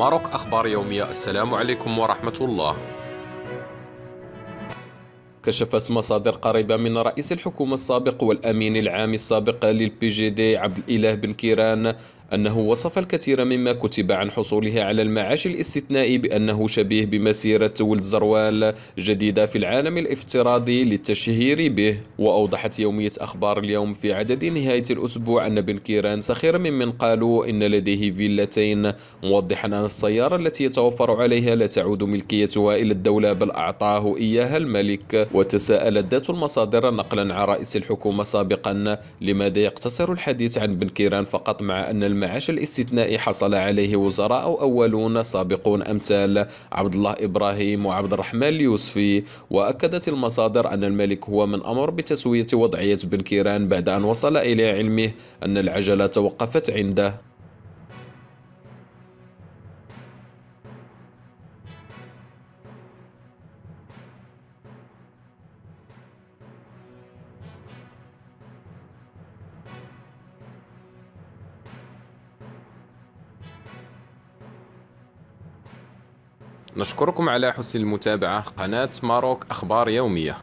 ماروك أخبار يومية. السلام عليكم ورحمة الله. كشفت مصادر قريبة من رئيس الحكومة السابق والأمين العام السابق لل PJD عبد الإله بن كيران أنه وصف الكثير مما كتب عن حصوله على المعاش الاستثنائي بأنه شبيه بمسيرة ولد زروال جديدة في العالم الافتراضي للتشهير به وأوضحت يومية أخبار اليوم في عدد نهاية الأسبوع أن بن كيران سخر ممن قالوا إن لديه فيلتين موضحا أن السيارة التي يتوفر عليها لا تعود ملكيتها إلى الدولة بل أعطاه إياها الملك وتساءلت ذات المصادر نقلا عن رئيس الحكومة سابقا. لماذا يقتصر الحديث عن بن كيران فقط مع أن المعاش الاستثنائي حصل عليه وزراء أولون سابقون أمثال عبد الله إبراهيم وعبد الرحمن اليوسفي. وأكدت المصادر أن الملك هو من أمر بتسوية وضعية بن كيران بعد أن وصل إلى علمه أن العجلة توقفت عنده. نشكركم على حسن المتابعة. قناة ماروك أخبار يومية.